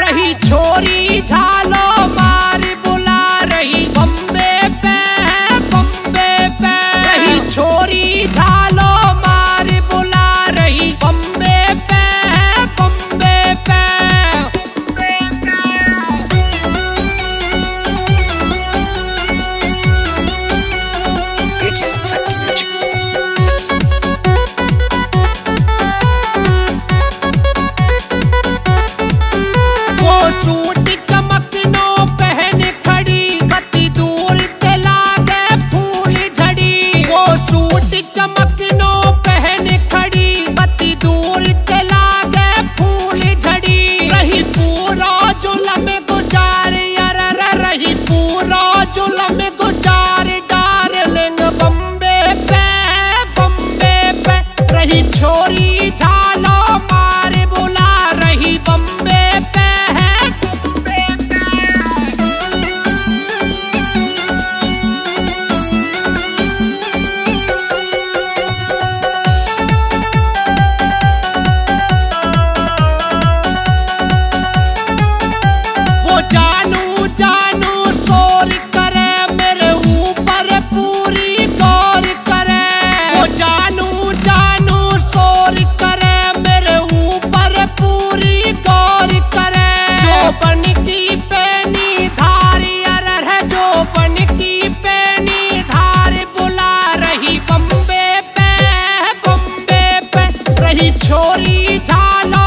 रही छोरी झालो। रही छोरी छोरी झालो